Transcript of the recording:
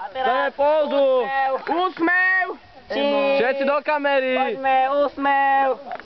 A to je pouzu. Úsmev. úsmev. Či... Všetci do kamery. Poďme, úsmev.